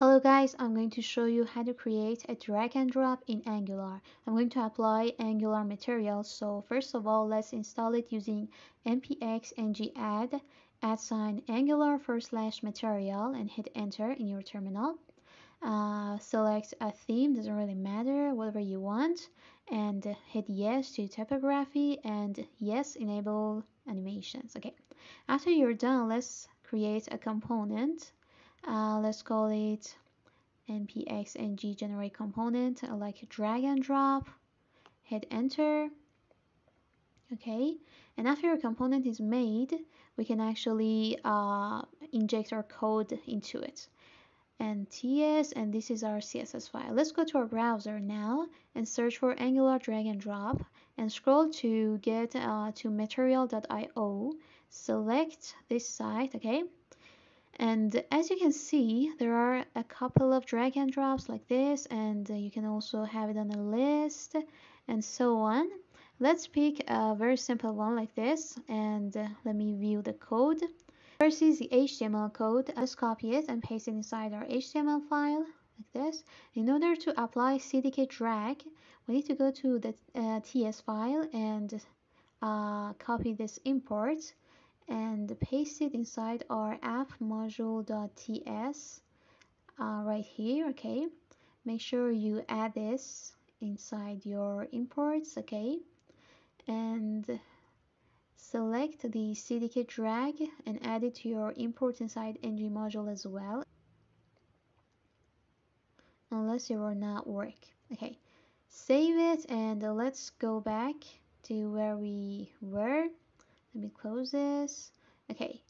Hello guys, I'm going to show you how to create a drag and drop in Angular. I'm going to apply Angular material. So first of all, let's install it using npx ng add add sign angular forward slash material and hit enter in your terminal. Uh, select a theme, doesn't really matter, whatever you want, and hit yes to typography and yes, enable animations. Okay, after you're done, let's create a component uh, let's call it npx ng generate component uh, like drag and drop hit enter. Okay and after your component is made we can actually uh, inject our code into it. And ts and this is our css file. Let's go to our browser now and search for angular drag and drop and scroll to get uh, to material.io select this site okay and as you can see there are a couple of drag and drops like this and you can also have it on a list and so on. Let's pick a very simple one like this and uh, let me view the code. First is the html code. Let's copy it and paste it inside our html file like this. In order to apply cdk drag we need to go to the uh, ts file and uh, copy this import and paste it inside our app module.ts uh, right here okay? Make sure you add this inside your imports okay? And select the CDK drag and add it to your import inside ng module as well unless it will not work okay? Save it and let's go back to where we were let me close this. Okay.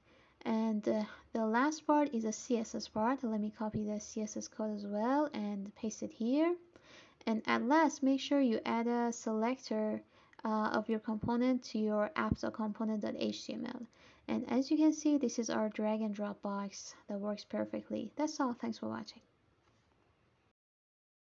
And uh, the last part is a css part. Let me copy the css code as well and paste it here. And at last make sure you add a selector uh, of your component to your apps.component.html and as you can see this is our drag and drop box that works perfectly. That's all. Thanks for watching